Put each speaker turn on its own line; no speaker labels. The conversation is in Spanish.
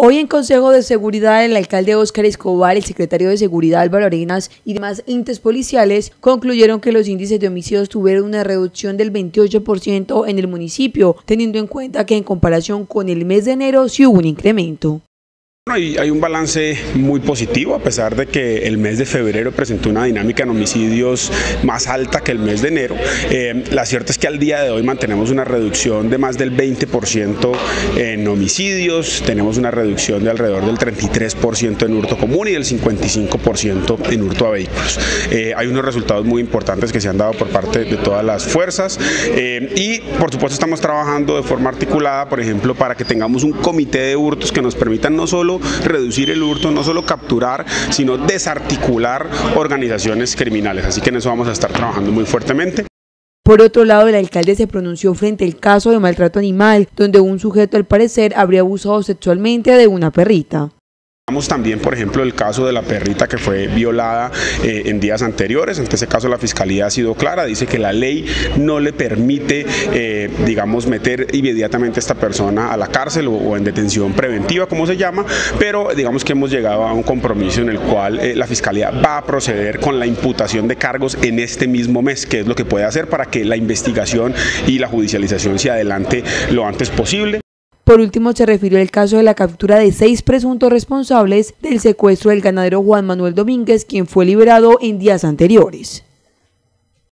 Hoy en Consejo de Seguridad, el alcalde Óscar Escobar, el secretario de Seguridad Álvaro Arenas y demás entes policiales concluyeron que los índices de homicidios tuvieron una reducción del 28% en el municipio, teniendo en cuenta que en comparación con el mes de enero sí hubo un incremento.
Hay, hay, un balance muy positivo, a pesar de que el mes de febrero presentó una dinámica en homicidios más alta que el mes de enero. Eh, la cierta es que al día de hoy mantenemos una reducción de más del 20% en homicidios, tenemos una reducción de alrededor del 33% en hurto común y del 55% en hurto a vehículos. Eh, hay unos resultados muy importantes que se han dado por parte de todas las fuerzas eh, y por supuesto estamos trabajando de forma articulada, por ejemplo, para que tengamos un comité de hurtos que nos permitan no solo reducir el hurto, no solo capturar, sino desarticular organizaciones criminales. Así que en eso vamos a estar trabajando muy fuertemente.
Por otro lado, el alcalde se pronunció frente al caso de maltrato animal, donde un sujeto al parecer habría abusado sexualmente de una perrita.
También, por ejemplo, el caso de la perrita que fue violada eh, en días anteriores. En este caso, la fiscalía ha sido clara, dice que la ley no le permite, eh, digamos, meter inmediatamente a esta persona a la cárcel o, en detención preventiva, como se llama, pero digamos que hemos llegado a un compromiso en el cual eh, la fiscalía va a proceder con la imputación de cargos en este mismo mes, que es lo que puede hacer para que la investigación y la judicialización se adelante lo antes posible.
Por último, se refirió al caso de la captura de seis presuntos responsables del secuestro del ganadero Juan Manuel Domínguez, quien fue liberado en días anteriores.